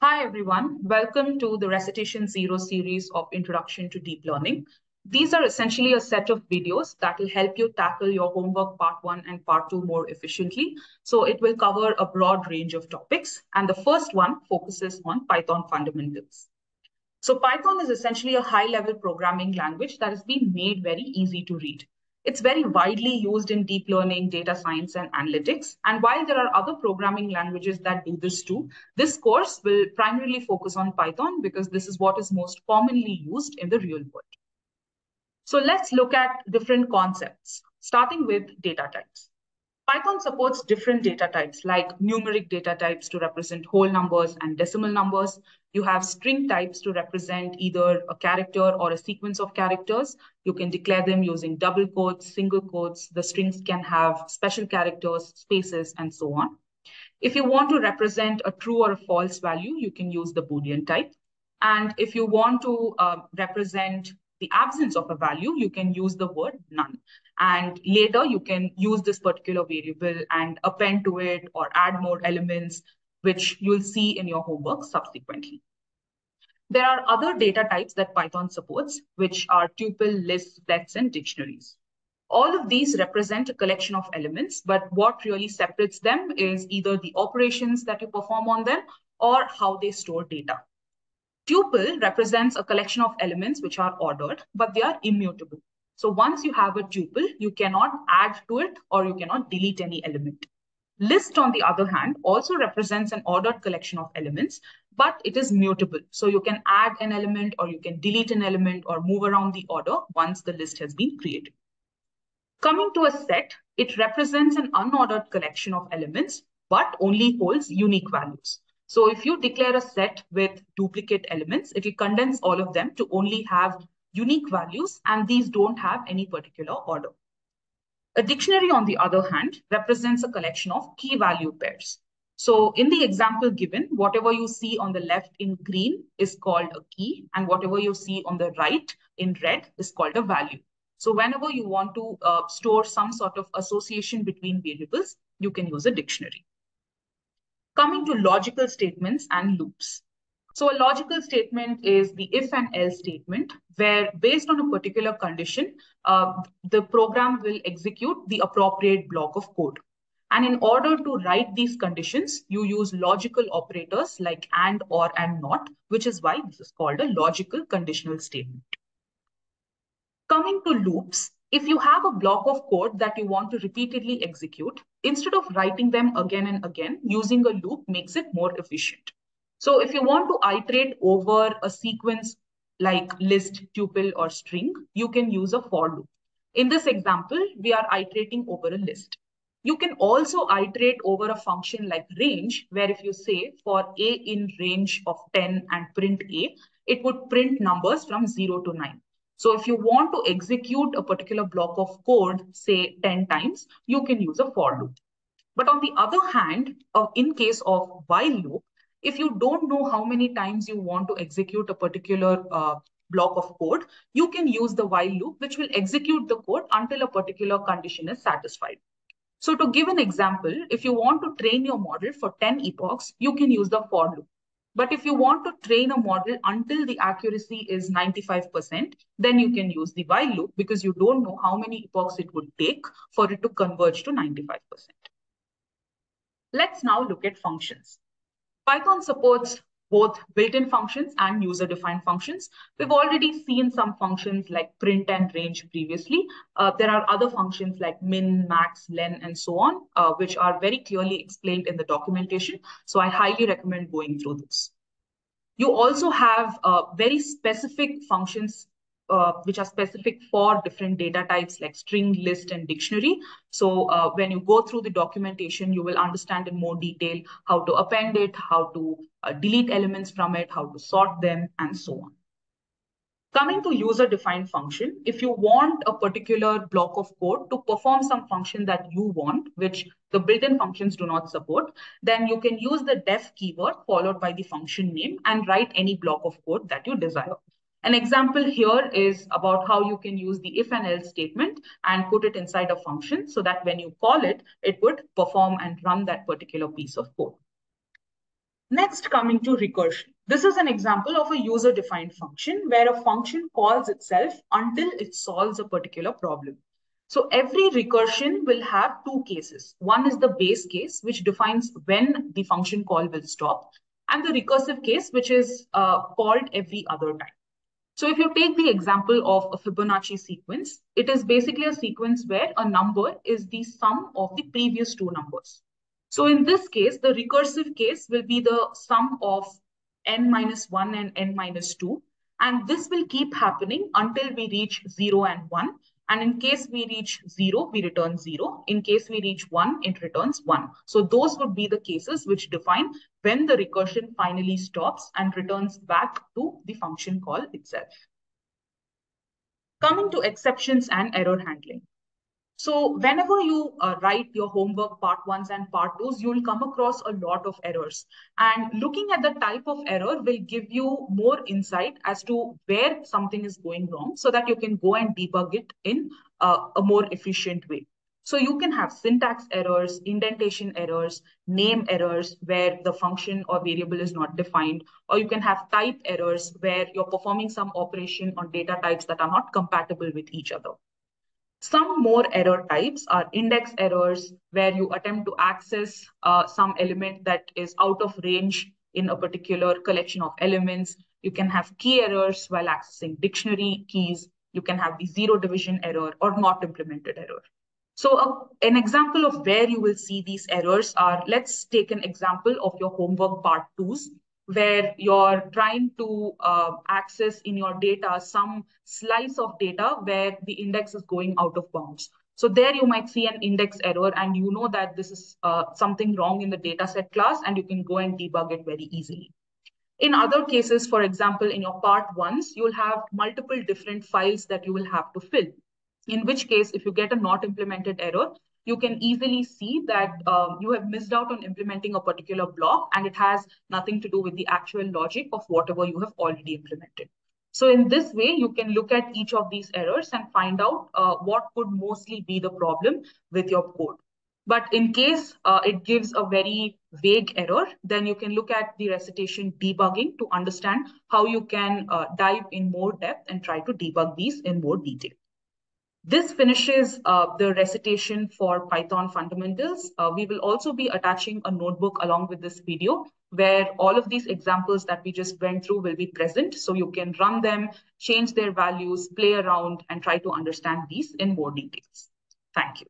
Hi, everyone. Welcome to the Recitation Zero series of Introduction to Deep Learning. These are essentially a set of videos that will help you tackle your homework part one and part two more efficiently. So it will cover a broad range of topics. And the first one focuses on Python fundamentals. So Python is essentially a high-level programming language that has been made very easy to read. It's very widely used in deep learning, data science, and analytics. And while there are other programming languages that do this too, this course will primarily focus on Python because this is what is most commonly used in the real world. So let's look at different concepts, starting with data types. Python supports different data types like numeric data types to represent whole numbers and decimal numbers. You have string types to represent either a character or a sequence of characters. You can declare them using double quotes, single quotes. The strings can have special characters, spaces, and so on. If you want to represent a true or a false value, you can use the Boolean type. And if you want to uh, represent the absence of a value, you can use the word none. And later you can use this particular variable and append to it or add more elements, which you'll see in your homework subsequently. There are other data types that Python supports, which are tuple, list, flex, and dictionaries. All of these represent a collection of elements, but what really separates them is either the operations that you perform on them or how they store data. Tuple represents a collection of elements which are ordered, but they are immutable. So once you have a tuple, you cannot add to it or you cannot delete any element. List, on the other hand, also represents an ordered collection of elements, but it is mutable. So you can add an element or you can delete an element or move around the order once the list has been created. Coming to a set, it represents an unordered collection of elements, but only holds unique values. So if you declare a set with duplicate elements, it will condense all of them to only have unique values, and these don't have any particular order. A dictionary, on the other hand, represents a collection of key value pairs. So in the example given, whatever you see on the left in green is called a key, and whatever you see on the right in red is called a value. So whenever you want to uh, store some sort of association between variables, you can use a dictionary. Coming to logical statements and loops. So a logical statement is the if and else statement, where based on a particular condition, uh, the program will execute the appropriate block of code. And in order to write these conditions, you use logical operators like and, or, and not, which is why this is called a logical conditional statement. Coming to loops, if you have a block of code that you want to repeatedly execute, instead of writing them again and again, using a loop makes it more efficient. So if you want to iterate over a sequence like list, tuple, or string, you can use a for loop. In this example, we are iterating over a list. You can also iterate over a function like range, where if you say for a in range of 10 and print a, it would print numbers from 0 to 9. So if you want to execute a particular block of code, say 10 times, you can use a for loop. But on the other hand, uh, in case of while loop, if you don't know how many times you want to execute a particular uh, block of code, you can use the while loop, which will execute the code until a particular condition is satisfied. So to give an example, if you want to train your model for 10 epochs, you can use the for loop. But if you want to train a model until the accuracy is 95%, then you can use the while loop because you don't know how many epochs it would take for it to converge to 95%. Let's now look at functions. Python supports both built-in functions and user-defined functions. We've already seen some functions like print and range previously. Uh, there are other functions like min, max, len, and so on, uh, which are very clearly explained in the documentation. So I highly recommend going through this. You also have uh, very specific functions uh, which are specific for different data types like string, list, and dictionary. So uh, when you go through the documentation, you will understand in more detail how to append it, how to uh, delete elements from it, how to sort them, and so on. Coming to user-defined function, if you want a particular block of code to perform some function that you want, which the built-in functions do not support, then you can use the def keyword followed by the function name and write any block of code that you desire. An example here is about how you can use the if and else statement and put it inside a function so that when you call it, it would perform and run that particular piece of code. Next, coming to recursion. This is an example of a user-defined function where a function calls itself until it solves a particular problem. So every recursion will have two cases. One is the base case, which defines when the function call will stop, and the recursive case, which is uh, called every other time. So if you take the example of a Fibonacci sequence, it is basically a sequence where a number is the sum of the previous two numbers. So in this case, the recursive case will be the sum of n minus 1 and n minus 2. And this will keep happening until we reach 0 and 1. And in case we reach 0, we return 0. In case we reach 1, it returns 1. So those would be the cases which define when the recursion finally stops and returns back to the function call itself. Coming to exceptions and error handling. So whenever you uh, write your homework part ones and part twos, you'll come across a lot of errors. And looking at the type of error will give you more insight as to where something is going wrong so that you can go and debug it in uh, a more efficient way. So you can have syntax errors, indentation errors, name errors where the function or variable is not defined, or you can have type errors where you're performing some operation on data types that are not compatible with each other. Some more error types are index errors, where you attempt to access uh, some element that is out of range in a particular collection of elements. You can have key errors while accessing dictionary keys. You can have the zero division error or not implemented error. So uh, an example of where you will see these errors are, let's take an example of your homework part twos where you're trying to uh, access in your data some slice of data where the index is going out of bounds. So there you might see an index error and you know that this is uh, something wrong in the dataset class and you can go and debug it very easily. In other cases, for example, in your part ones, you'll have multiple different files that you will have to fill. In which case, if you get a not implemented error, you can easily see that um, you have missed out on implementing a particular block and it has nothing to do with the actual logic of whatever you have already implemented. So in this way, you can look at each of these errors and find out uh, what could mostly be the problem with your code. But in case uh, it gives a very vague error, then you can look at the recitation debugging to understand how you can uh, dive in more depth and try to debug these in more detail. This finishes uh, the recitation for Python fundamentals. Uh, we will also be attaching a notebook along with this video where all of these examples that we just went through will be present. So you can run them, change their values, play around, and try to understand these in more details. Thank you.